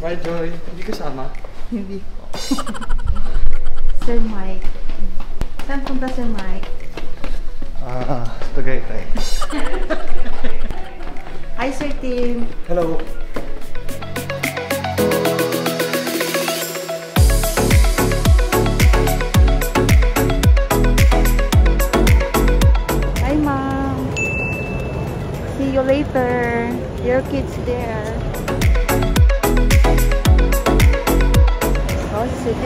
Right, Joy? Hindi kasama? Hindi ko. Sir Mike. Saan punta Sir Mike? Ah, Tagaytay. Hi Sir Tim. Hello. Hi Mom. See you later. Your kids there. Hello.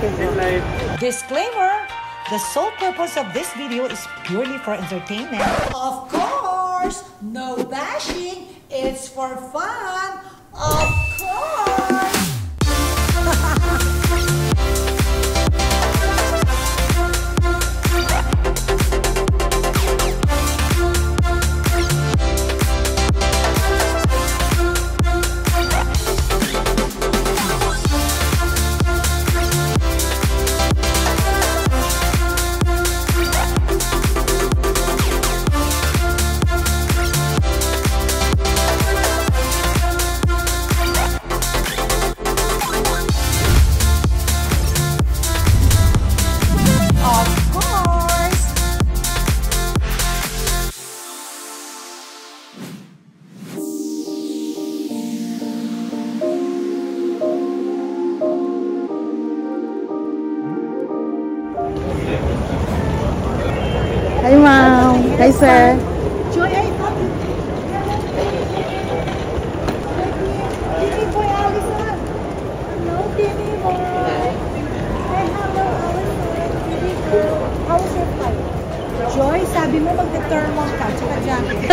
Good night. Disclaimer The sole purpose of this video is purely for entertainment. Of course, no bashing. It's for fun. Of course. Sir. Joy, I thought you... Timmy boy, Allison. Hello, Timmy boy. Say hello, Allison. Timmy girl. How was your? Joy, sabi mo mag-thermal ka, tsaka jacket.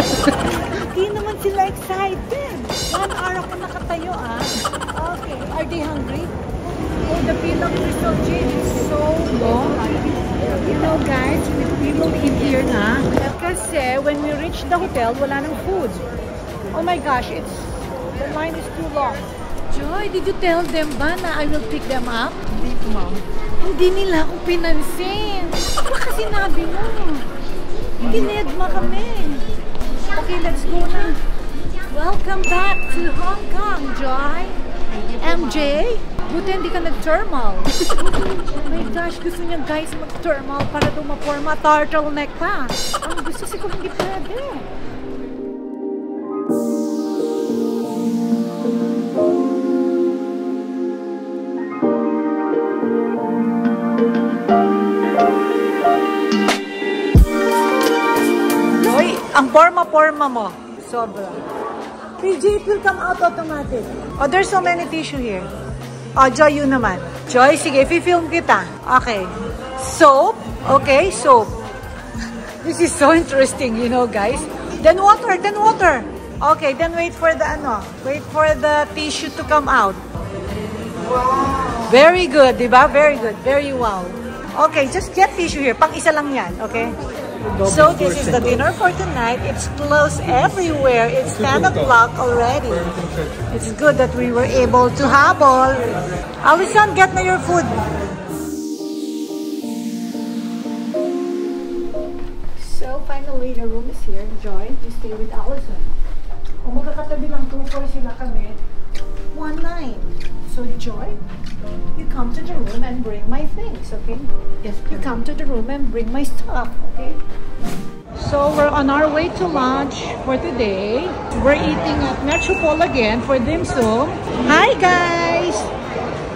Hindi naman sila excited. One hour ako nakatayo, ah. Okay. Are they hungry? Oh, the peel of Crystal Jade is so long. You know, guys, we will eat here na. Kasi when we reach the hotel, wala nang food. Oh my gosh, it's the line is too long. Joy, did you tell them ba na I will pick them up? Hindi po Mom. Hindi nila ako pinansin. Baka sinabi mo. Kinedma kami. Okay, let's go na. Welcome back to Hong Kong, Joy. MJ, buti hindi ka nag-thermal. oh my gosh, gusto niya guys mag-thermal para daw maporma turtleneck pa. Ang gusto siguro hindi pwede. Uy, ang forma-forma mo. Sobra. PJ, it will come out automatic. Oh, there's so many tissue here. Oh, Joy, yun naman. Joy, sige, fi-film kita. Okay. Soap. Okay, soap. This is so interesting, you know, guys. Then water, then water. Okay, then wait for the ano, wait for the tissue to come out. Very good, di ba? Very good. Very wow. Okay, just get tissue here. Pang isa lang yan, okay? So this is the dinner for tonight. It's closed everywhere. It's 10 o'clock already. It's good that we were able to habol. Alison, get na your food. So finally, the room is here. Joy, you stay with Allison. Kung magkakatabi lang 2-4 sila kami, 1-9. So Joy, you come to the room and bring my things, okay? Yes You come to the room and bring my stuff, okay? So we're on our way to lunch for today. We're eating at Metropole again for dim sum. Hi guys!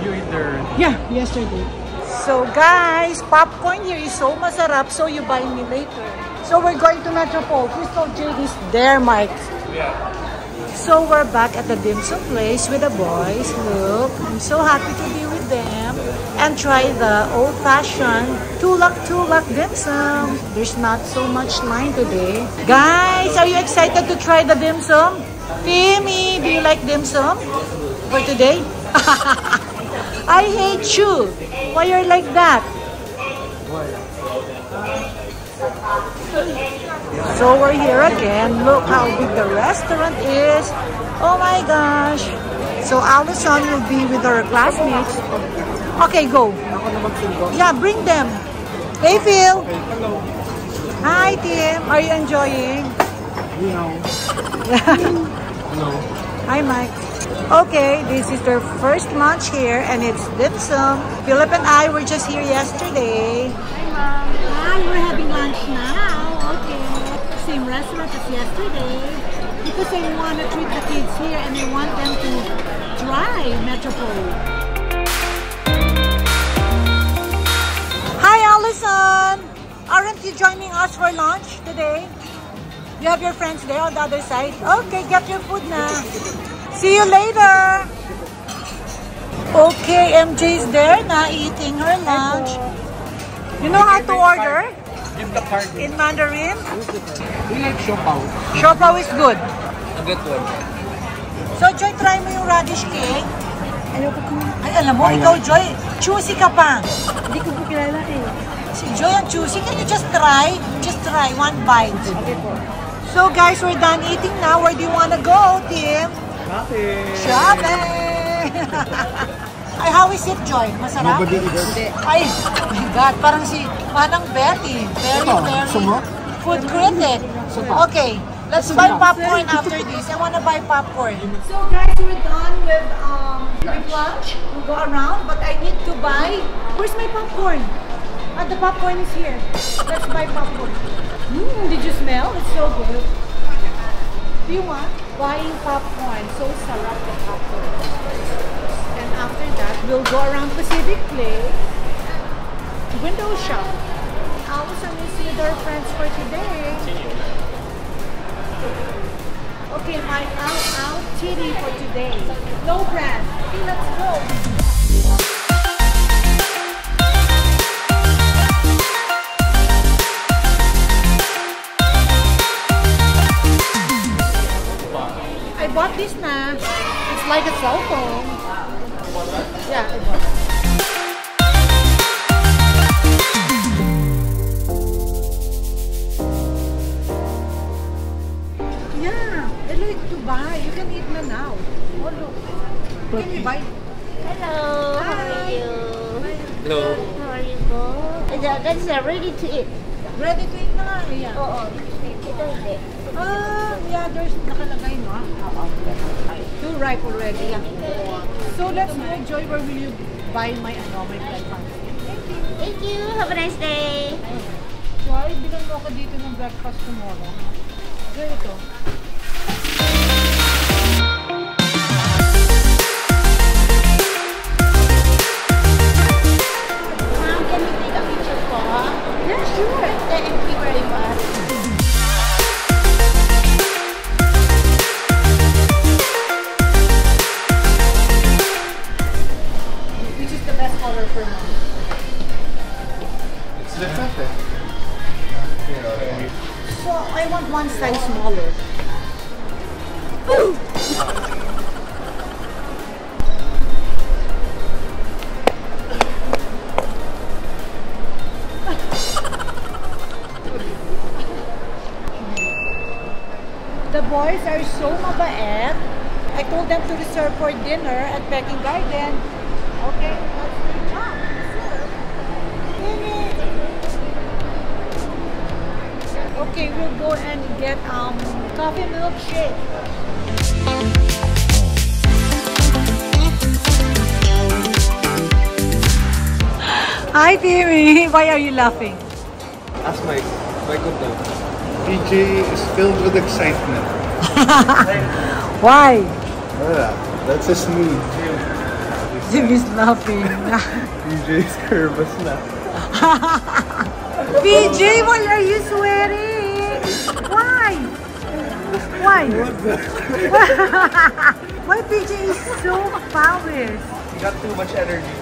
You eat there. Yeah, yesterday. So guys, popcorn here is so masarap so you buy me later. So we're going to Metropole. Crystal Jade is there, Mike. Yeah. So we're back at the dim sum place with the boys. Look, I'm so happy to be with them and try the old-fashioned tulak tulak dim sum. There's not so much line today. Guys, are you excited to try the dim sum? Timmy, do you like dim sum for today? I hate you. Why are you're like that? So we're here again. Look how big the restaurant is. Oh my gosh. So Allison will be with her classmates. Okay, go. Ako na magsugo. Yeah, bring them. Hey, Phil. Hi, Tim. Are you enjoying? No. no. Hi, Mike. Okay, this is their first lunch here, and it's dim sum. Philip and I were just here yesterday. Mom. Hi, we're having lunch now. Okay. Same restaurant as yesterday. Because I want to treat the kids here, and I want them to try Metropole. Hi, Allison. Aren't you joining us for lunch today? You have your friends there on the other side? Okay, get your food now. See you later. Okay, MJ's there na eating her lunch. You know how to order Give the card. in Mandarin? We like Shopao. Siopaw is good. A good one. So, Joy, try mo yung radish cake. Ay, alam mo, ikaw, Joy, choosy ka pa. Hindi ko po kilala eh. Si Joy ang choosy. Can you just try? Just try one bite. Okay po. So, guys, we're done eating now. Where do you wanna go, Tim? Shopping. Shopping! Ay, how is it, Joy? Masarap? Nobody eats. Hindi. Ay, oh my God, parang si Manang Betty. Very, Ito, very sumo? food critic. Okay, let's buy popcorn after this. I wanna buy popcorn. So guys, we're done with um with lunch. We'll go around, but I need to buy. Where's my popcorn? Ah, the popcorn is here. Let's buy popcorn. Mmm, did you smell? It's so good. Do you want? Buying popcorn. So sarap the popcorn. After that, we'll go around Pacific Place. Window shop. Allison is with our friends for today. Okay, my out out titty for today. No brand. Okay, let's go. I bought this na. It's like a cell phone. Yeah, I bought it. Yeah, I like to buy. You can eat na now. Oh, look. Can you buy? Hello, how are you? Hello. How are you po? That's uh, ready to eat. Ready to eat na nga. Yeah. Oo. Ito hindi. Ah, yeah, there's nakalagay, no? Oo. Too ripe already. So let's go, Joy. Where will you buy my, ano, my breakfast? Thank you. Have a nice day. Joy, bilang mo ako dito ng breakfast tomorrow. Joy, are you laughing? Ask Mike. Mike would know. PJ is filled with excitement. Why? That's his mood. Jimmy's laughing. PJ is nervous na. PJ, why are you swearing? Why? Why? why PJ is so powers? He got too much energy.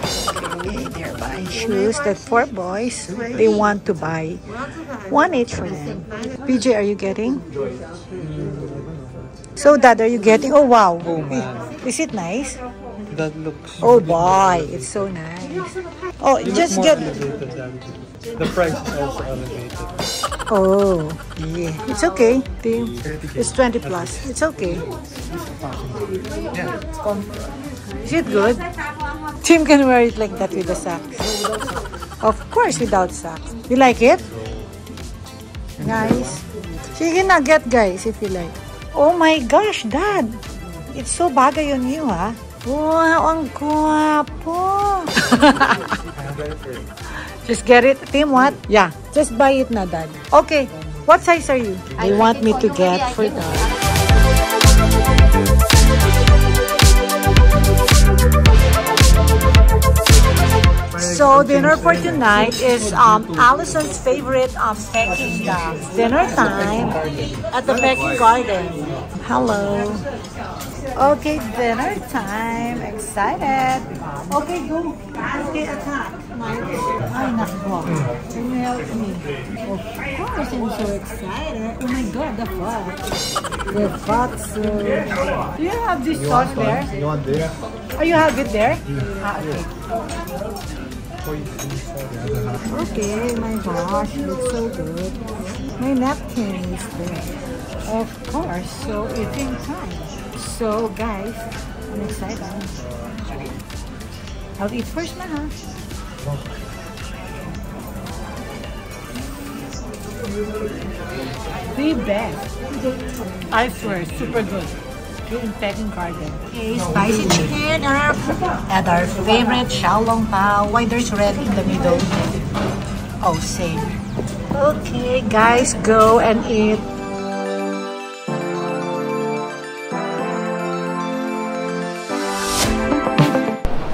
They're buying shoes that four boys they want to buy one each for them. PJ, are you getting? So, Dad, are you getting? Oh wow! Oh Is it nice? that looks. Oh boy, it's so nice. Oh, look just get. the price is also elevated. Oh, yeah. It's okay. It's 20 plus. It's okay. Yeah, it's comfort. Is it good? Tim can wear it like that with the socks. Of course, without socks. You like it? Guys. Sige na, get guys, if you like. Oh my gosh, Dad! It's so bagay on you, ha? Wow, ang guwapo! Just get it. Tim, what? Yeah, just buy it na, Dad. Okay, what size are you? I You want me to you, get for can- So dinner for tonight is um, Allison's favorite um, Peking. Dinner time at the Peking Garden. Hello. Okay, dinner time. Excited. Okay, go. Okay, attack. Ay, nako. Can you help me? Of course, I'm so excited. Oh my God, the fuck. The fatso. Do you have this sauce there? You want this? Oh, you have it there? Ah, okay. Okay, my gosh, looks so good. My napkin is there. Of course, so eating time. So guys, I'm excited. I'll eat first na ha. The best. I swear, super good. In Garden. Okay, spicy chicken and our, favorite Xiaolong Pao. Why there's red in the middle? Oh, same. Okay, guys, go and eat.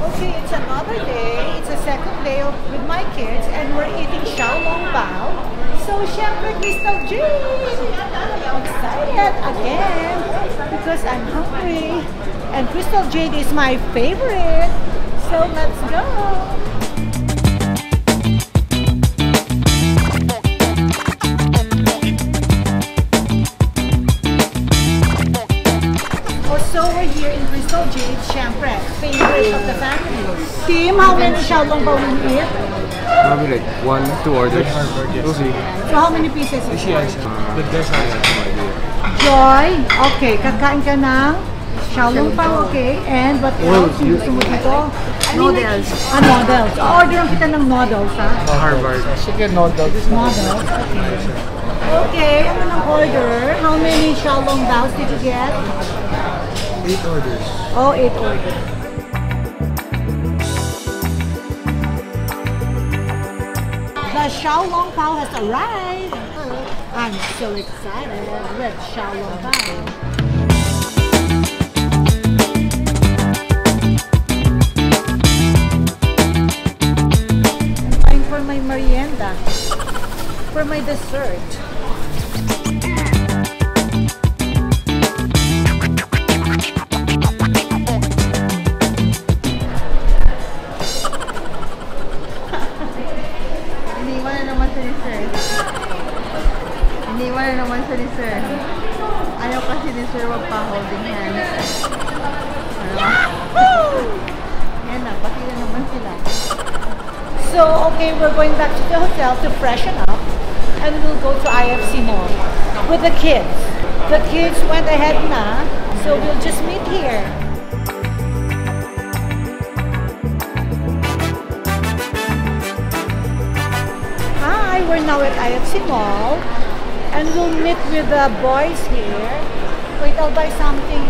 Okay, it's another day. It's a second day of, with my kids and we're eating Xiaolong Bao. So, syempre, Crystal Jade! I'm excited again because I'm hungry. And Crystal Jade is my favorite. So, let's go! Also, we're here in Crystal Jade, syempre, favorite of the family. Team, how many Xiaolong Bao will eat? Probably like one, two orders. We'll see. So, how many pieces is yours? But there's I have no idea. Joy, okay, kakain ka ng Xiaolong Pao, okay? And what else? Yung gusto mo dito? Noodles. Ah, noodles. Orderan kita ng noodles, ha? Harvard. Chicken noodles. Noodles, okay. Okay, ano ng order? How many Xiaolong Baos did you get? Eight orders. Oh, eight orders. The Xiaolong Pao has arrived. I'm so excited with Xiaolong Pao. I'm for my merienda, for my dessert. Holding hands. Ano? Yan na, pati naman sila. So, okay, we're going back to the hotel to freshen up and we'll go to IFC Mall with the kids. The kids went ahead na, so we'll just meet here. Hi, we're now at IFC Mall and we'll meet with the boys here. Wait, I'll buy something.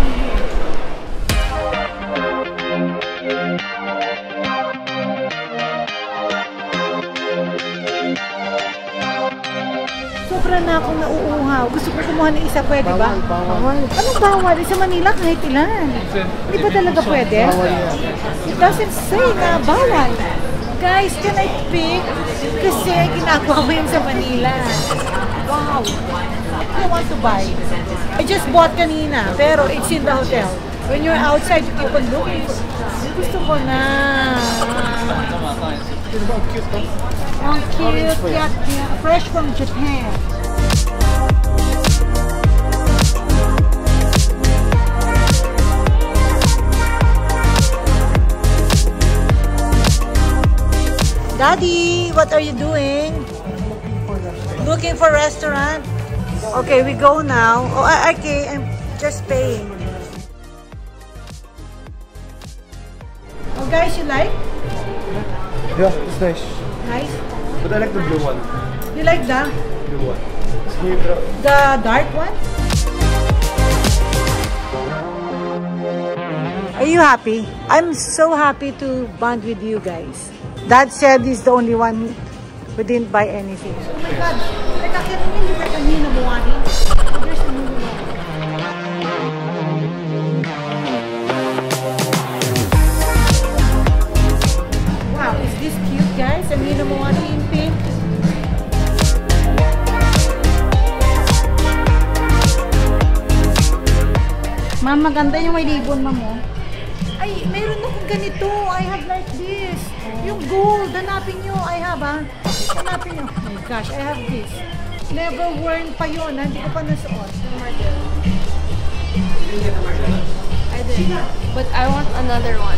Sobra na akong nauuhaw. Gusto ko kumuha ng isa, pwede ba? Bawal, bawal. Anong bawal? Sa Manila kahit ilan. Hindi ba talaga pwede? It doesn't say na bawal. Guys, can I pick? Kasi ginagawa ko yun sa Manila. Wow. I want to buy. I just bought kanina, pero it's in the hotel. When you're outside, you keep on looking. Gusto ko na. Ang cute, yeah, yeah. Fresh from Japan. Daddy, what are you doing? Looking for restaurant? Okay, we go now. Oh, okay, I'm just paying. Oh, guys, you like? Yeah, it's nice. Nice. But I like the blue one. You like that? Blue one. The dark one? Are you happy? I'm so happy to bond with you guys. Dad said he's the only one who didn't buy anything. Oh my God! Teka, can you look at the Nina Moani? There's a Nina Moani. Wow, is this cute guys? A Nina Moani in pink. Ma'am, maganda yung may ribbon, ma'am, oh. Ay, meron akong ganito. I have like this. Yung gold. Hanapin nyo. I have, ah. Hanapin nyo. Oh my gosh, I have this. Never worn pa yun. ah. Hindi ko pa nasuot. I did. But I want another one.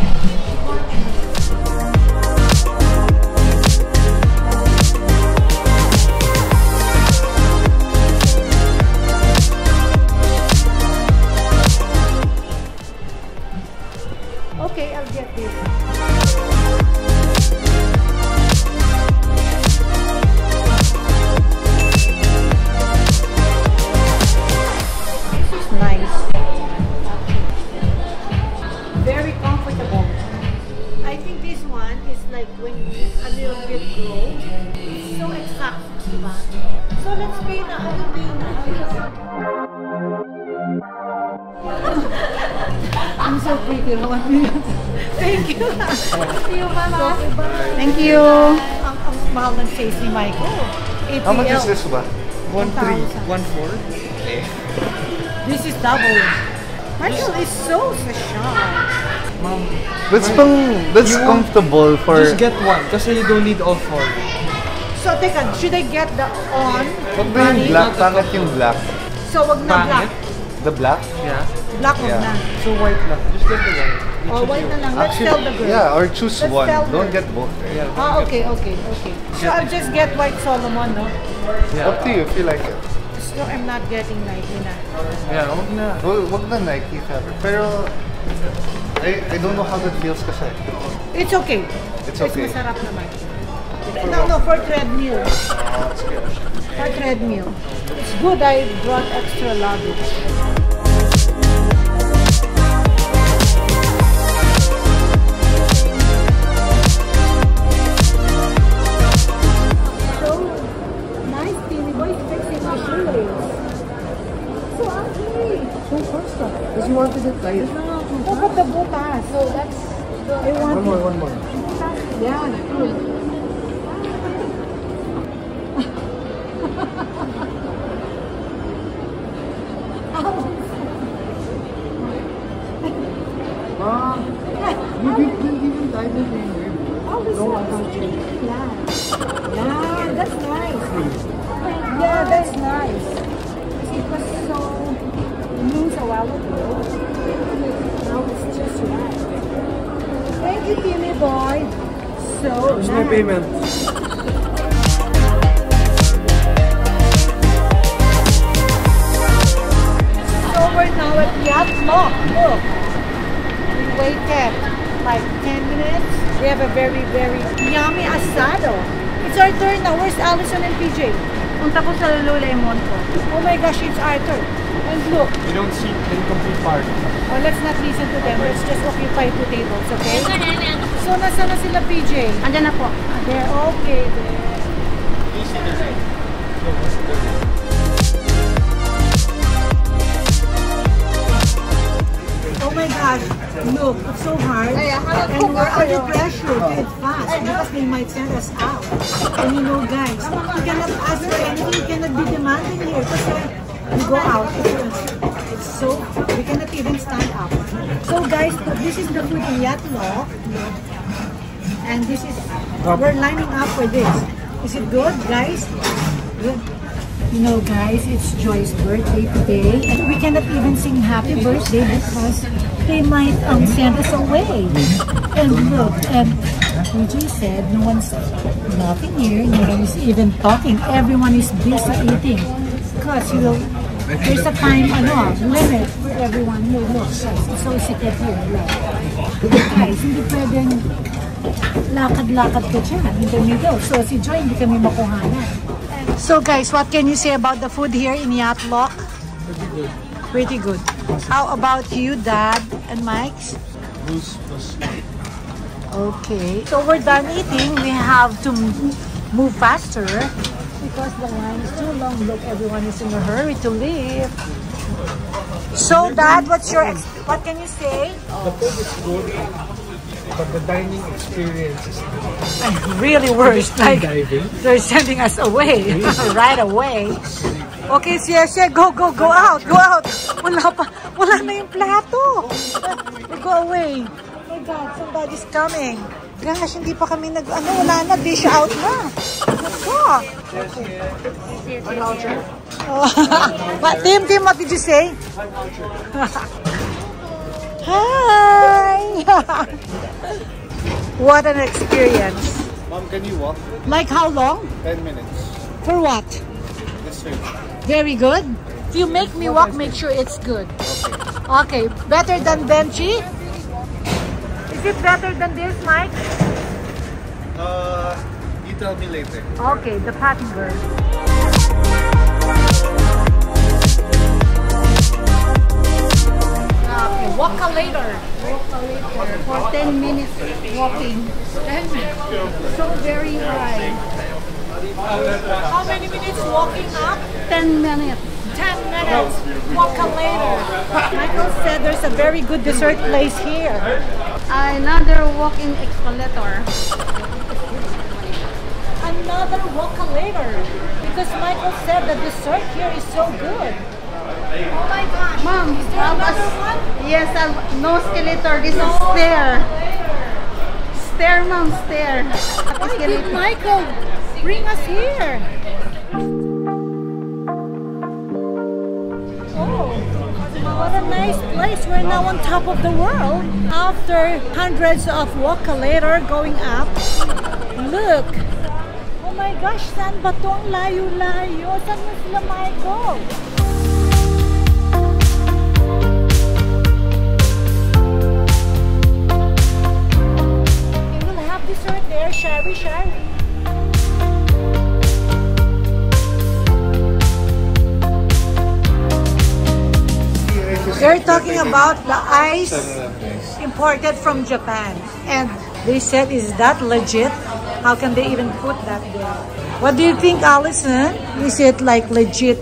How much is this ba? One three, 1,000. one four. This is double. Michael is so so shy. Ma'am, That's pang, that's You comfortable for... just get one kasi you don't need all four. So, teka, should I get the on? Wag ba yung black? Pangit yung black. So, wag na black. The black? Yeah. Black wag Yeah. na. So white lang. Just get the white. Oh, white na lang. Let's tell the girl. yeah, or choose Let's one. Don't get both. Yeah. Ah, okay, okay, okay. So, I'll just get white Salomon, no? Yeah. Up to you if you like it. So, I'm not getting Nike na. Yeah, wag na. Well, wag na Nike fabric. Pero, I, I don't know how that feels kasi. It's okay. It's okay. It's masarap naman. No, no, for treadmill. For treadmill. It's good I brought extra luggage. Listen to them. Let's just occupy two tables, okay? So, nasa na sila PJ? Andyan na po. Ah, They're okay there. Oh my gosh, look, it's so hard. And we're under pressure to eat fast because they might send us out. And you know, guys, you cannot ask for anything, you cannot be demanding here because when we go out, it's, so, we cannot even stand up. So guys, this is the food in Yat Lok. And this is, we're lining up for this. Is it good, guys? Good. You know, guys, it's Joy's birthday today, and we cannot even sing happy birthday because they might um, send us away. And look, and PJ said no one's nothing here, no one's even talking. Everyone is busy eating because you know there's a time ano, limit for everyone who looks. So here, like, guys, hindi pwedeng lakad-lakad ka dyan in the middle. So si Joy, hindi kami makuhanan. So guys, what can you say about the food here in Yacht Lock? Pretty good. Pretty good. How about you, Dad and was Okay. So we're done eating. We have to move faster because the line is too long. Look, everyone is in a hurry to leave. So, Dad, what's your ex- what can you say? the food is good, but the dining experience is Really worse. Like they're sending us away right away. Okay, siya, siya, go, go, go out, go out. Wala pa, wala na yung plato. Go away. Oh my God, somebody's coming. Gosh, hindi pa kami nag, ano, wala na, dish out na. Nako. Oh. But Tim, Tim, what did you say? Hi. what an experience. Mom, can you walk? Like how long? 10 minutes. For what? This way. Very good. If you make me walk, make sure it's good. Okay. Better than Benchy? Is it better than this, Mike? Uh, you tell me later. Okay, the pattern girl. Okay, walkalator. Walk a later for 10 minutes walking. So very high. How many minutes walking up? 10 minutes. 10 minutes. Walkalator. Michael said there's a very good dessert place here. Another walking escalator. Another walkalator. Because Michael said that the dessert here is so good. Oh my gosh. Mom, is there another s- one? Yes, uh, no escalator. This is stair. Stair, mom, stair. Why did Michael bring us here? Place. We're now on top of the world. After hundreds of walk later going up. Look. Oh my gosh, saan ba to? Ang layo-layo. Saan mo sila Michael? We will have dessert there, Sherry, They're talking about the ice imported from Japan. And they said, is that legit? How can they even put that there? What do you think, Allison? Is it like legit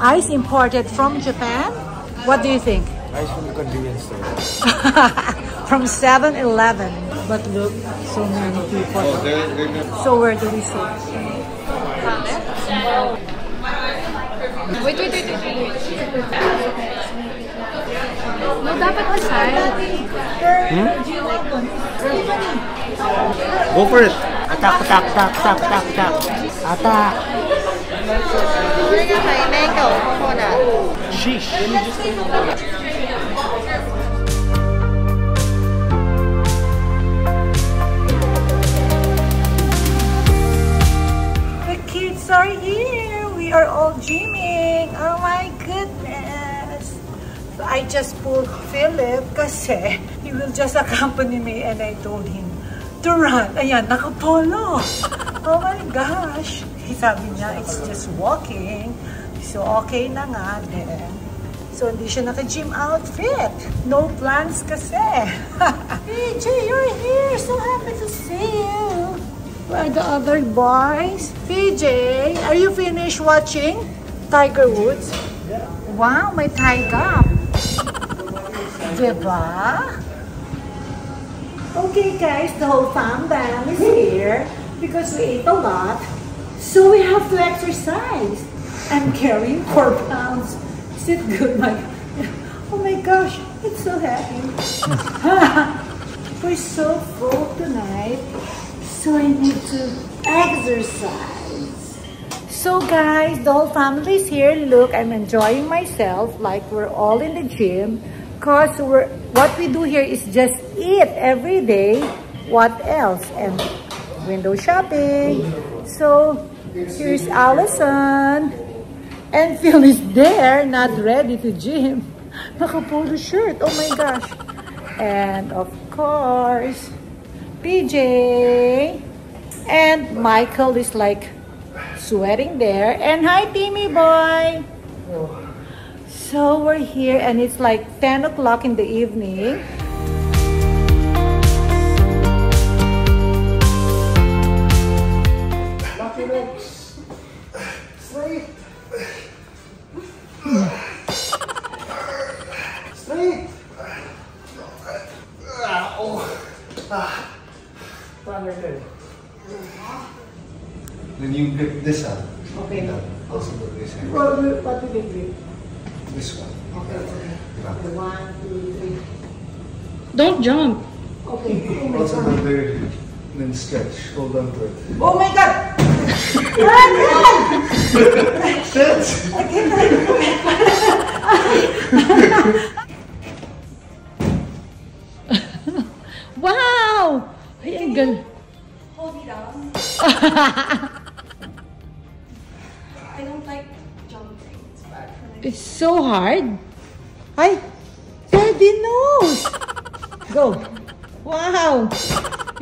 ice imported from Japan? What do you think? Ice from the convenience store. from 7-Eleven. But look, so many people. Oh, they're, they're So where do we sit? Wait, wait, wait, wait, wait. No, dapat aside. Hmm? Go for it. Attack, attack, attack, attack, attack, attack. Attack. Bring a my mango soda. Sheesh. The kids are here. We are all gymming. I just pulled Philip kasi he will just accompany me and I told him to run. Ayan, nakapolo. Oh my gosh. Sabi niya, it's just walking. So okay na nga din. So hindi siya naka-gym outfit. No plans kasi. PJ, you're here. So happy to see you. Where the other boys? PJ, are you finished watching Tiger Woods? Wow, may tie Okay guys, the whole fam bam is here because we ate a lot. So we have to exercise. I'm carrying four pounds. Is it good, my Oh my gosh, it's so happy. We're so full tonight. So I need to exercise. So guys, the whole family is here. Look, I'm enjoying myself like we're all in the gym. Cause we're what we do here is just eat every day. What else? And window shopping. So here's Allison. And Phil is there, not ready to gym. Naka-polo shirt. Oh my gosh. And of course, PJ. And Michael is like sweating there. And hi, Timmy boy. So we're here, and it's like 10 o'clock in the evening.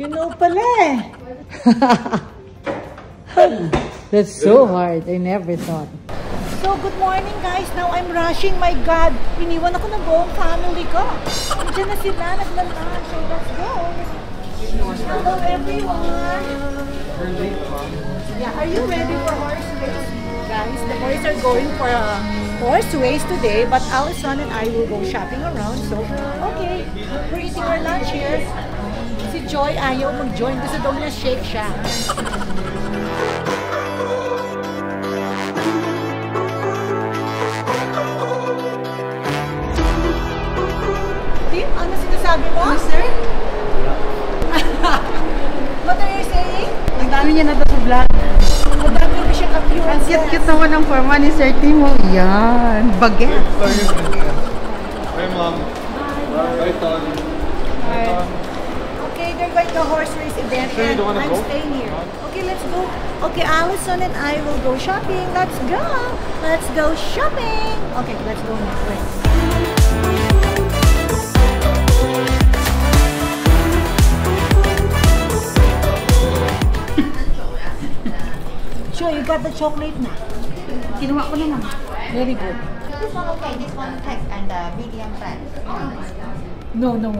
You know pala eh. That's so hard. I never thought. So, good morning guys. Now I'm rushing. My God. Iniwan ako ng buong family ko. Diyan na sila. Naglalunch. So, let's go. Hello everyone. Yeah, are you ready for horse race? Guys, the boys are going for a horse race today, but Allison and I will go shopping around. So, okay, we're eating our lunch here. Si Joy ayaw mag-join. Gusto daw niya shake siya. Tim, ano sinasabi mo? Sir? What are you saying? Ang dami niya na sa vlog. Ang dami mo siya ka-pure. Ang cute-cute naman ng forma ni Sir Timo. Yan. Baget. Hi, Mom. Hi, Ton. Okay, horse Sure you and don't I'm go? staying here. Okay, let's go. Okay, Allison and I will go shopping. Let's go. Let's go shopping. Okay, let's go now. Wait. Sure, you got the chocolate na. Kinuha ko naman. Very good. This one okay, this one text and the medium fat. No, no.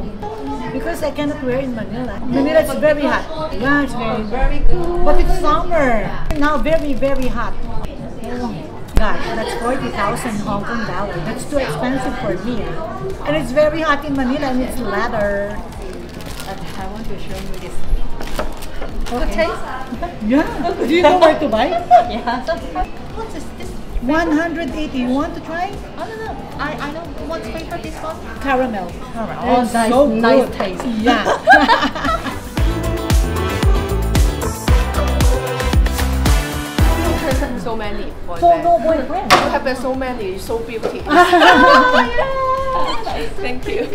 Because I cannot wear in Manila. Manila is very hot. Yeah, it's very, very cool. But it's summer. Now very, very hot. Oh, gosh, that's 40,000 Hong Kong dollar. That's too expensive for me. And it's very hot in Manila and it's leather. I want to show you this. Okay. Yeah. Do you know where to buy? Yeah. What's this? This 180. You want to try? Oh no no. I I know what's flavor this one. Caramel. Oh, It's nice, so nice good. taste. Yeah. So many boy so band. no boyfriend. You have so many, so beauty. Oh, Thank you.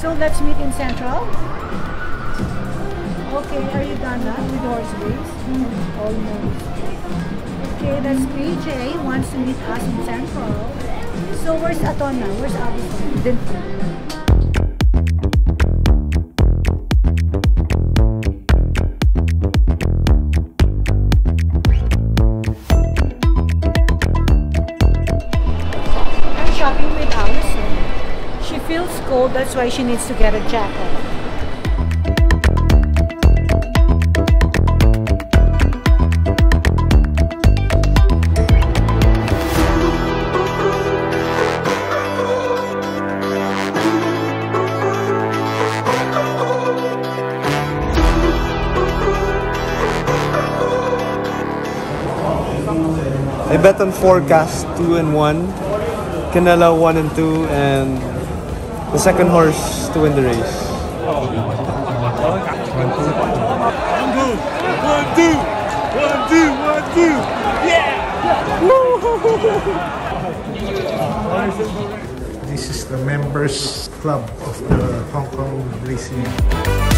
So let's meet in Central. Okay, are you done now with horse race? Mm-hmm. Almost. Okay, that's PJ wants to meet us in Central. So where's Atona? Where's Abby? Then I'm shopping with Allison. She feels cold, that's why she needs to get a jacket. I bet on forecast 2 and 1, Canela 1 and 2, and the second horse to win the race. One, two, one, two, one, two, one, two, yeah! This is the members club of the Hong Kong Racing.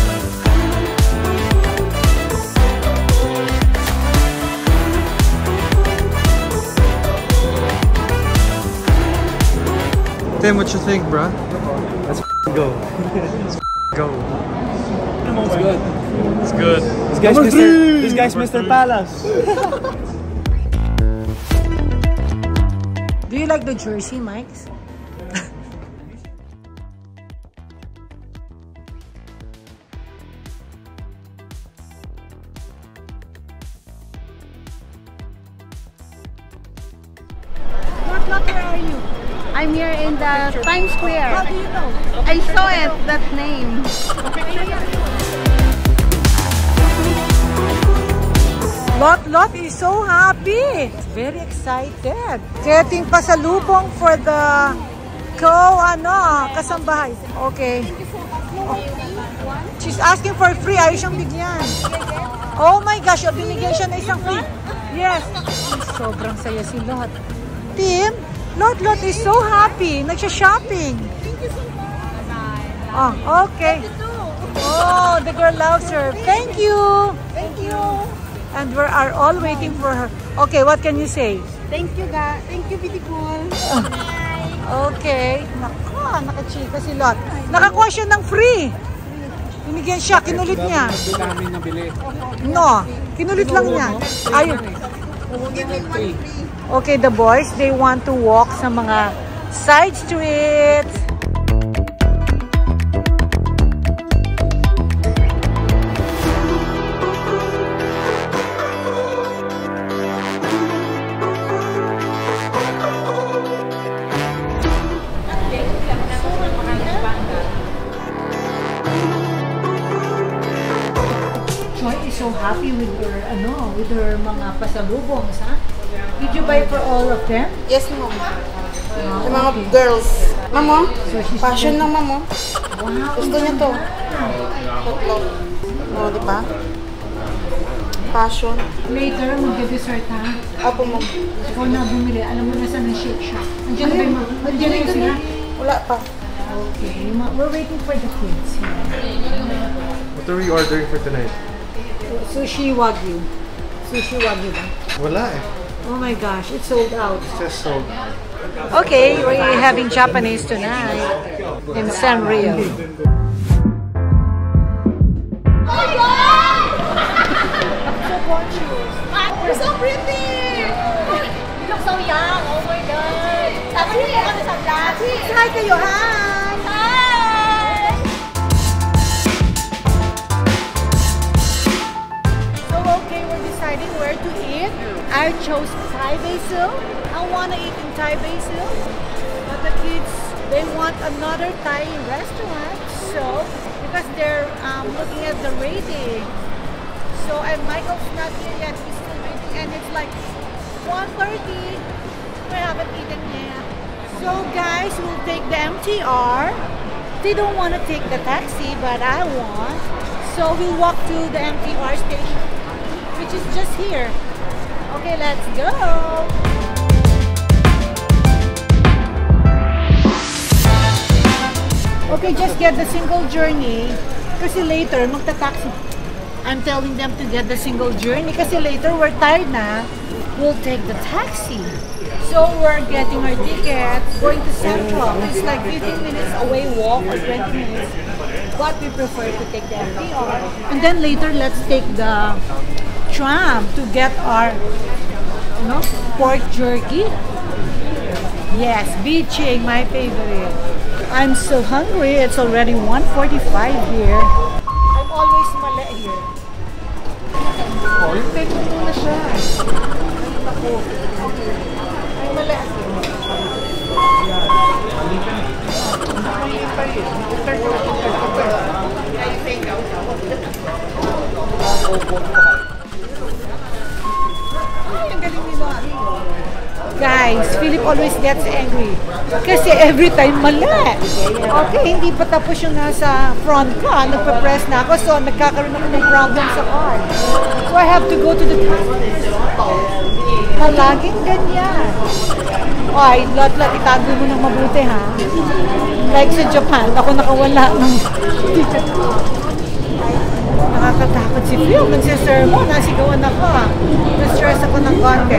Tim, what you think, bruh? Let's go. Let's go. It's good. It's good. This guy's Number Mr. three. This guy's Number Mr. three. Palace. Do you like the jersey, Mike? Times How Square. do you know? I saw it, that name. Lot Lot is so happy. Very excited. Getting pasalubong for the ko ano, kasambahay. Okay. She's asking for free. Ayaw siyang bigyan. Oh my gosh, oh, binigyan siya na isang free. Yes. Sobrang saya si Lot. Tim, Lot Lot is so happy. Nagsha-shopping. Oh, okay. Oh, the girl loves her. Thank you. Thank you. And we are all waiting for her. Okay, what can you say? Thank you, ga. Thank you, beautiful. Okay. Naka, nakachika si Lot. Nakakuha siya ng free. Binigyan siya, kinulit niya. No, kinulit lang niya. Ayun. Okay, the boys, they want to walk sa mga side streets. Joy is so happy with her, ano, with her mga pasalubongs, ha? All of them? Yes, ma'am. Yung mga girls. Mamo, passion ng mamo. Wow. Gusto niya to. Tatlo. O, di ba? Passion. Later, mag-dessert, ha? Apo mo. Ikaw na bumili. Alam mo na saan ang shake shack. Andiyan na ba yung mga? Andiyan na yung sila? Wala pa. Okay. We're waiting for the kids. What are we ordering for tonight? Sushi Wagyu. Sushi Wagyu ba? Wala eh. Oh my gosh, it's sold out. It's just so... Okay, we're having Japanese tonight in Sanrio. Oh, You're so pretty! You look so young. Oh my God. Sabi niyo kami sa vlog. Hi kayo, hi! Hi! Deciding where to eat. I chose Thai basil. I want to eat in Thai basil. But the kids, they want another Thai restaurant. So, because they're um, looking at the rating. So, and Michael's not here yet. He's still waiting. And it's like 1.30. We haven't eaten yet. So guys, we'll take the MTR. They don't want to take the taxi, but I want. So we'll walk to the MTR station, is just here. Okay, let's go. Okay, just get the single journey. Kasi later, magta-taxi. I'm telling them to get the single journey kasi later we're tired na. We'll take the taxi. So we're getting our ticket, going to Central. It's like 15 minutes away walk or 20 minutes. But we prefer to take the MTR. And then later, let's take the tram to get our you know, pork jerky. Yes, beaching, my favorite. I'm so hungry. It's already 1.45 here. I'm always mali here. Take mo na siya. I'm mali. Ay, Guys, Philip always gets angry. Kasi every time mali. Okay, hindi pa tapos yung nasa front ka. Nagpa-press na ako. So, nagkakaroon ako ng problem sa car. So, I have to go to the Palaging ganyan. Ay, lot-lot, itago mo ng mabuti ha. Like sa Japan, ako nakawala ng ticket ko. Ay, nakakatakot si Phil. Nagsisermon, nasigawan ako ha. Na-stress ako ng konti.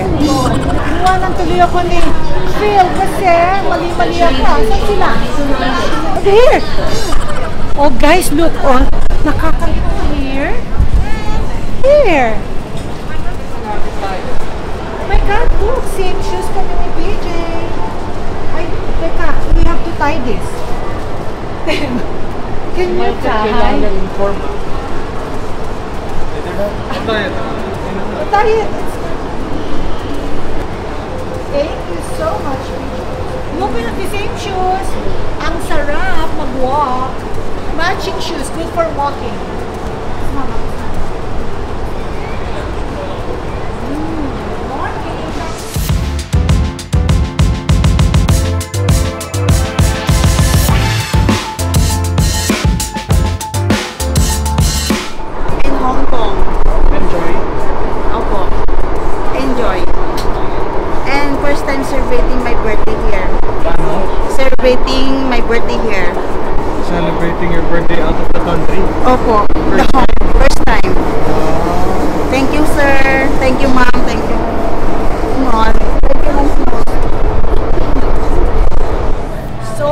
Iwanan tuloy ako ni Phil kasi mali-mali ako. Saan sila? Over here. Oh guys, look. Oh, nakakalimutan here. Here. My God, look, same shoes kami ni PJ. Ay, teka, we have to tie this. Can you tie? Thank you so much. We have the same shoes. Ang sarap mag-walk. Matching shoes, good for walking.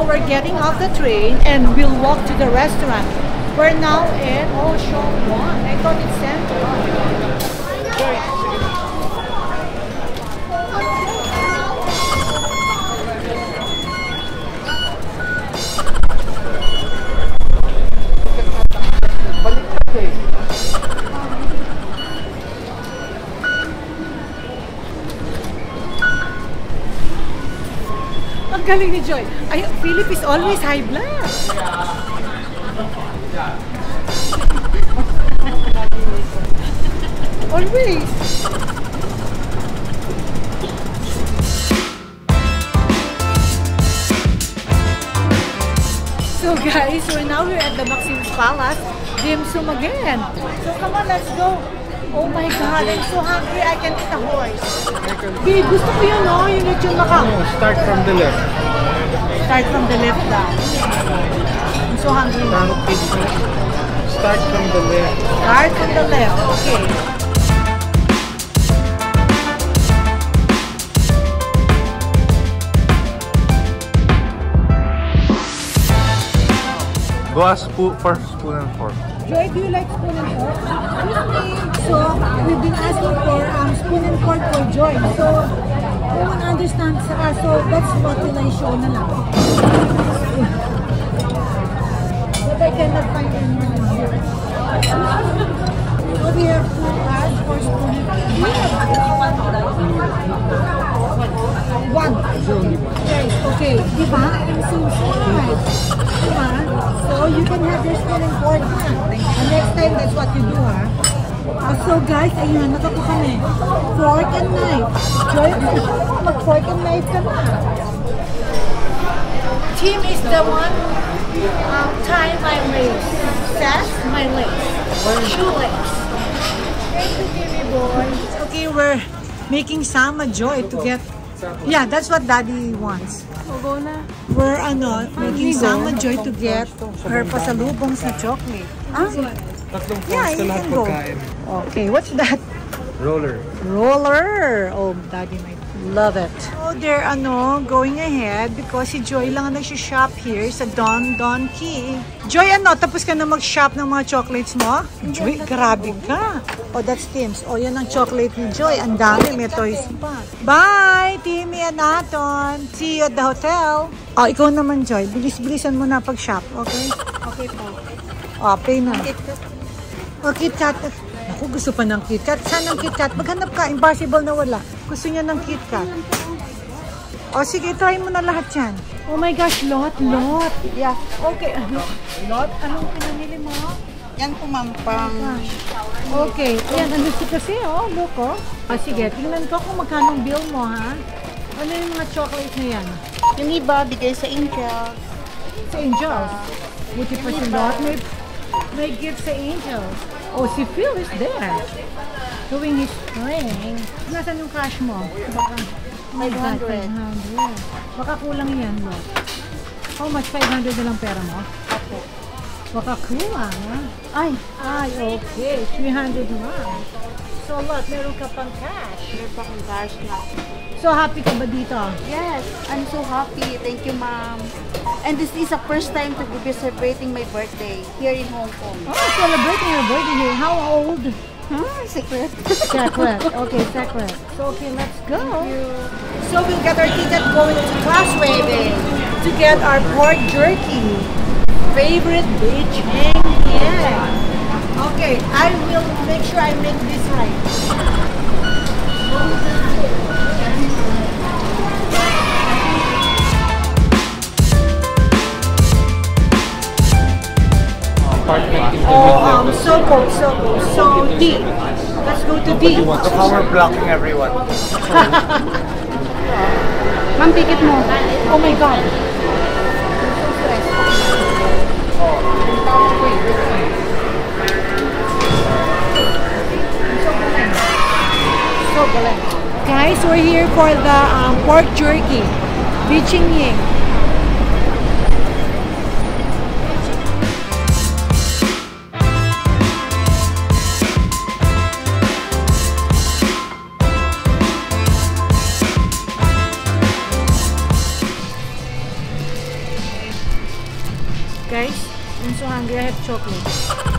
We're getting off the train and we'll walk to the restaurant. We're now in. I thought it's Central. Ang galing ni Joy. Ay, Philip is always high blood. always. So guys, we're now here at the Maxine's Palace. Dim sum again. So come on, let's go. Oh my God, I'm so hungry. I can eat a horse. Babe, gusto ko yun, oh. Yung lechon makang. Start from the left. Start from the left down. I'm so hungry. Start from the left. Start from the left. Okay. Go ask spo- for spoon and fork. Joy, do you like spoon and fork? So, we've been asking for um, spoon and fork for Joy. So, no one understands us. So, that's what I show na lang. But I cannot find anyone here. So, we have to ask for spoon and fork. One. Okay, okay. Diba? I'm so smart. Diba? So, you can have your spoon and fork. Time, that's what you do, ha? Ah, so, guys, ayun, nakapo kami. Fork and knife. Joy, mag-fork and knife ka na. Team is the one um, tie my lace. Sash my lace. Shoelace. Thank you, Timmy boy. Okay, we're making Sama Joy to get... Yeah, that's what Daddy wants. Go na. We're ano, making Sama Joy to get her pasalubong sa chocolate. Ah? Tatlong Yeah, forks you na lahat can go. pagkain. Okay, what's that? Roller. Roller! Oh, Daddy might love it. So, they're ano, going ahead because si Joy lang ang nag-shop here sa Don Don Key. Joy, ano, tapos ka na mag-shop ng mga chocolates mo? Joy, grabe ka. Oh, that's Tim's. Oh, yan ang chocolate ni Joy. Ang dami, may toys pa. Bye, Timmy and Aton. See you at the hotel. Oh, ikaw naman, Joy. Bilis-bilisan mo na pag-shop, okay? Okay po. Oh, pay na. O, KitKat. Ako, gusto pa ng KitKat. Saan ang KitKat? Maghanap ka. Impossible na wala. Gusto niya ng KitKat. O, sige, try mo na lahat yan. Oh my gosh, lot, lot. Yeah. Okay, ano? Lot? Anong pinamili mo? Yan po, ma'am. Pang... Okay, ayan, ano si kasi, oh, look, oh. O, sige, tingnan ko kung magkano bill mo, ha? Ano yung mga chocolate na yan? Yung iba, bigay sa Angel. Sa Angels. Buti pa si Lot. May, may gift sa Angels. Oh, si Phil is there. Doing his thing. Nasaan yung cash mo? Baka, my God, 500. Baka kulang yan, Lot. How much? 500 na lang pera mo? Opo. Baka kulang, ha? Ay, ay, okay. 300 lang. So, Lot, meron ka pang cash. Meron pa akong cash na. So, happy ka ba dito? Yes, I'm so happy. Thank you, ma'am. And this is the first time to be celebrating my birthday here in Hong Kong. Oh, celebrating your birthday here. How old? Hmm, secret. Secret. Okay, secret. So, okay, let's go. So, we'll get our ticket going to Causeway Bay to get our pork jerky. Favorite beach hang yeah. Okay, I will make sure I make this right. Oh, um, so cold, so cold. So D. Let's go to D. How we're blocking everyone. Ma'am, ticket mo. Oh my God. Guys, we're here for the um, pork jerky. Beaching Ying. Guys, I'm so hungry. I have chocolate.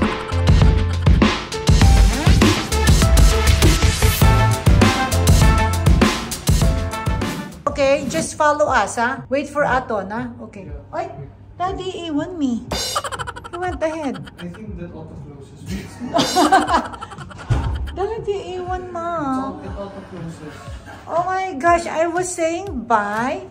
Follow us, ha? Wait for Aton, ha? Okay. Ay, Daddy, iwan me. He went ahead. I think that auto closes. Daddy, iwan ma. It auto closes. Oh my gosh, I was saying bye.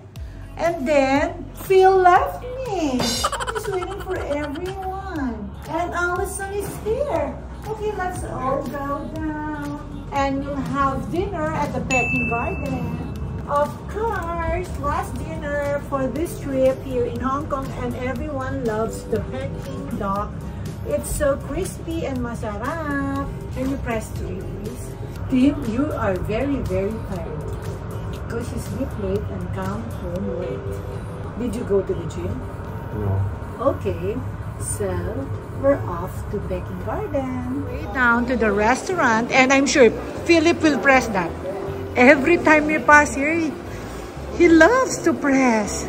And then, Phil left me. He's waiting for everyone. And Allison is here. Okay, let's all go down. And we'll have dinner at the Peking Garden. Of course, last dinner for this trip here in Hong Kong and everyone loves the Peking duck. It's so crispy and masarap. Can you press please? Tim, you are very, very tired. Go to sleep late and come home late. Did you go to the gym? No. Okay, so we're off to Peking Garden. Way down to the restaurant, and I'm sure Philip will press that. Every time we pass here, he, he loves to press.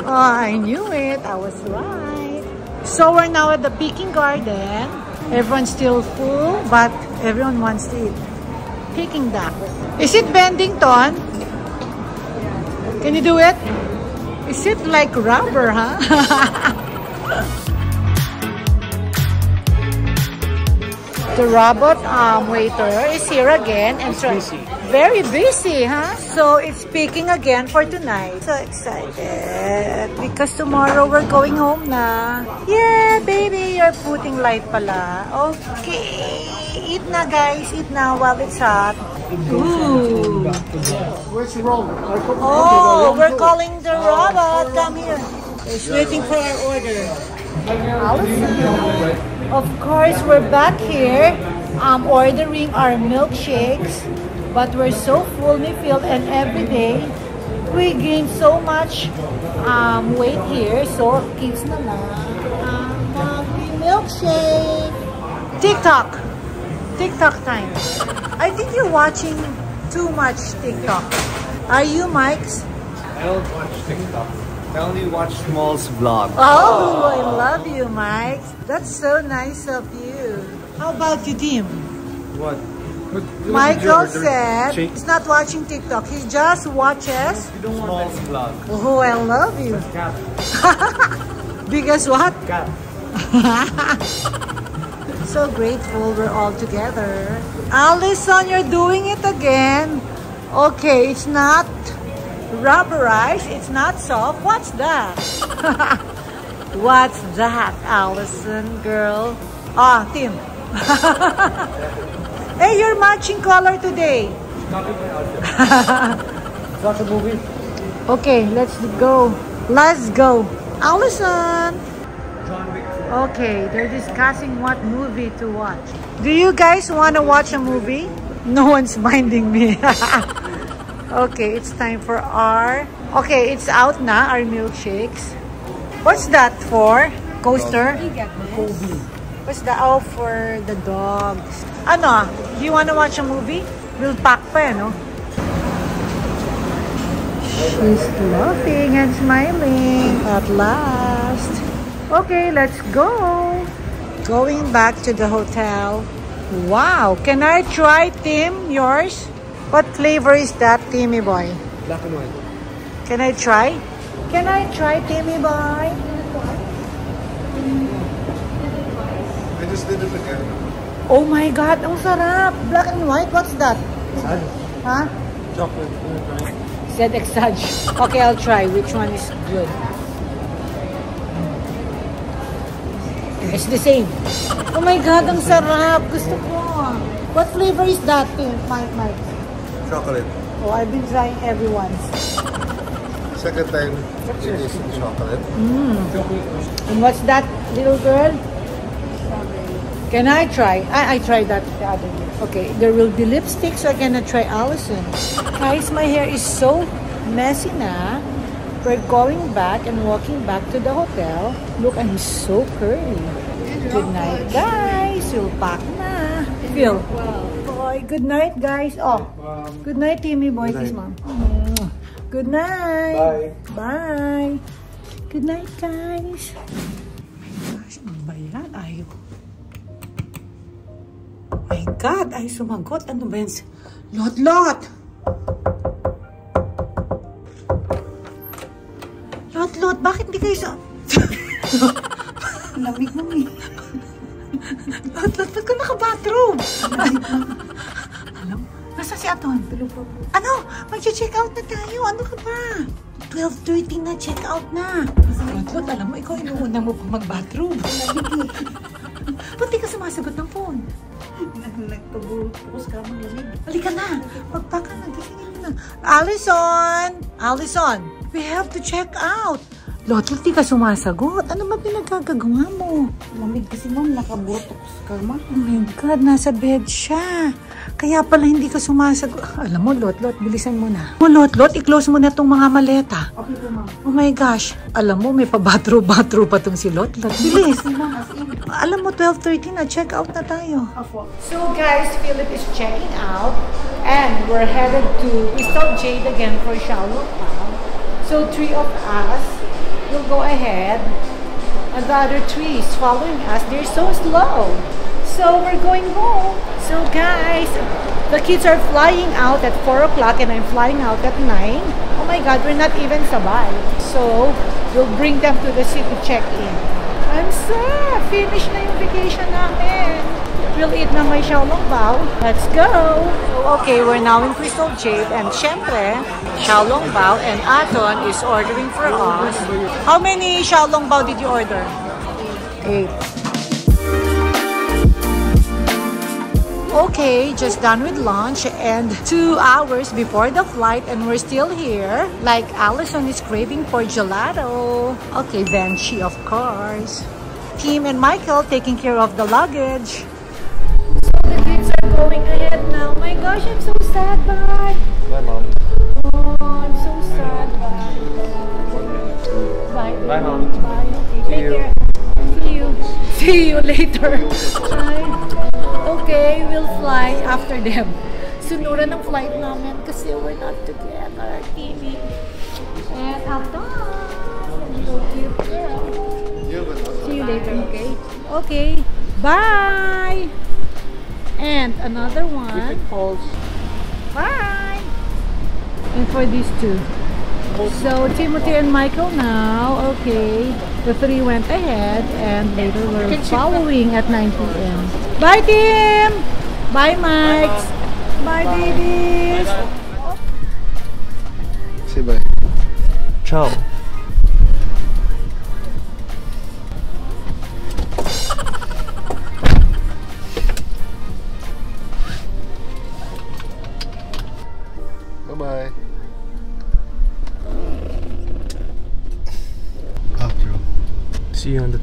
Oh, I knew it. I was right. So we're now at the Peking Garden. Everyone's still full, but everyone wants to eat. Peking duck. Is it Bendington? Can you do it? Is it like rubber, huh? the robot um, waiter is here again and so very busy, huh? So it's speaking again for tonight. So excited because tomorrow we're going home na. Yeah, baby, you're putting light pala. Okay, eat na guys, eat na while it's hot. Ooh. Where's the? Oh, we're calling the robot. Come here. It's waiting for our order. Of course, we're back here um, ordering our milkshakes. But we're so full, me feel, and every day we gain so much um, weight here. So, kids na lang. Um, mommy milkshake. TikTok. TikTok time. I think you're watching too much TikTok. Are you, Mike's? I don't watch TikTok. I only watch Small's vlog. Oh, I love you, Mike. That's so nice of you. How about you, Tim? What? Michael said he's not watching TikTok. He just watches. Small's vlog. Oh, I love you. Cat. Because what? Cat. So grateful we're all together. Allison, you're doing it again. Okay, it's not rubberized. It's not soft. What's that? What's that, Allison, girl? Ah, Tim. Hey, you're matching color today. Watch a movie. Okay, let's go. Let's go. Allison. Okay, they're discussing what movie to watch. Do you guys want to watch a movie? No one's minding me. okay, it's time for our... Okay, it's out na, our milkshakes. What's that for? Coaster? What's that? Oh, for the dogs. Ano? Do you want to watch a movie? We'll pack pa, eh, no? She's laughing and smiling at last. Okay, let's go. Going back to the hotel. Wow, can I try, Tim, yours? What flavor is that, Timmy boy? Black and white. Can I try? Can I try, Timmy boy? Did again. Oh my God, ang sarap. Black and white, what's that? Huh? Chocolate. Uh, Said Exage. Okay, I'll try. Which one is good? It's the same. Oh my God, ang sarap. Gusto ko. What flavor is that, Tim? Mike, Mike. Chocolate. Oh, I've been trying everyone's. Second time, it is chocolate. Mm. And what's that, little girl? Can I try? I, I tried that the other day. Okay, there will be lipstick, so I cannot try Allison. Guys, my hair is so messy na. We're going back and walking back to the hotel. Look, I'm so curly. Good night, guys. We'll pack na. Phil. Boy, good night, guys. Oh, good night, Timmy boy. Kiss mom. Good night. Bye. Bye. Good night, guys. My God, ay sumagot. Ano ba yan? Lot, lot! Lot, lot, bakit hindi kayo sa... Lamig mo eh. Lot, lot, ba't ka naka-bathroom? Alam, nasa si Aton? Ano? Mag-check out na tayo. Ano ka ba? 12.30 na, check out na. Lot, lot, alam mo, ikaw inuuna mo pa mag-bathroom. Ba't di ka sumasagot ng phone? Nagpabukos ka mo lamig. Halika na. Magpaka na. Gisingin mo na. Allison! Allison! We have to check out. Lot, di ka sumasagot. Ano ba pinagkagagawa mo? Lamig kasi ma'am, nakabotox ka ma'am. Oh my God, nasa bed siya. Kaya pala hindi ka sumasagot. Alam mo, Lot, Lot, bilisan mo na. Oh, Lot, Lot, i-close mo na tong mga maleta. Okay po ma'am. Oh my gosh. Alam mo, may pa-batro-batro pa tong si Lot. Lot, bilis. Alam mo, 12.30 na. Check out na tayo. So guys, Philip is checking out. And we're headed to Crystal Jade again for Shallow. So three of us will go ahead. And the other three is following us. They're so slow. So we're going home. So guys, the kids are flying out at 4 o'clock and I'm flying out at 9. Oh my God, we're not even sabay. So we'll bring them to the city check-in. I'm. Finish na yung vacation namin. We'll eat na may Xiaolong Bao. Let's go! Okay, we're now in Crystal Jade and syempre, Xiaolong Bao and Aton is ordering for us. How many Xiaolong Bao did you order? Eight. Okay, just done with lunch and two hours before the flight and we're still here. Like Allison is craving for gelato. Okay, Venchi of course. Kim and Michael taking care of the luggage. So the kids are going ahead now. My gosh, I'm so sad, bye. Bye, mom. Oh, I'm so sad, bye. Bye. Bye, Mom. Bye. Okay, See take you. care. See you. See you later. Bye. Okay, we'll fly after them. Sunuran ng flight namin kasi we're not together, Timmy. And after, later, okay? Okay, bye! And another one. Bye! And for these two. So, Timothy and Michael now, okay. The three went ahead and later we're following at 9 p.m. Bye, Tim! Bye, Mike! Bye, babies! Say bye. Ciao.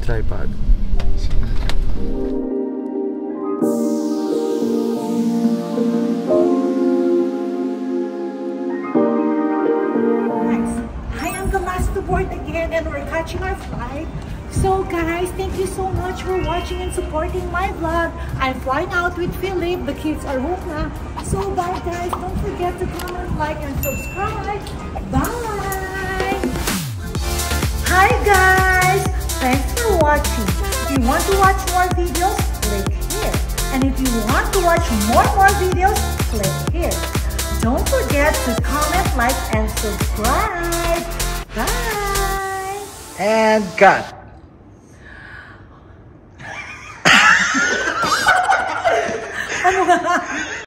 Tripod. Nice. I am the last to board again and we're catching our flight. So guys, thank you so much for watching and supporting my vlog. I'm flying out with Philip. The kids are home now. So bye guys. Don't forget to comment, like, and subscribe. Bye. Hi guys. Want to watch more videos, click here. And if you want to watch more more videos, click here. Don't forget to comment, like, and subscribe. Bye! And cut.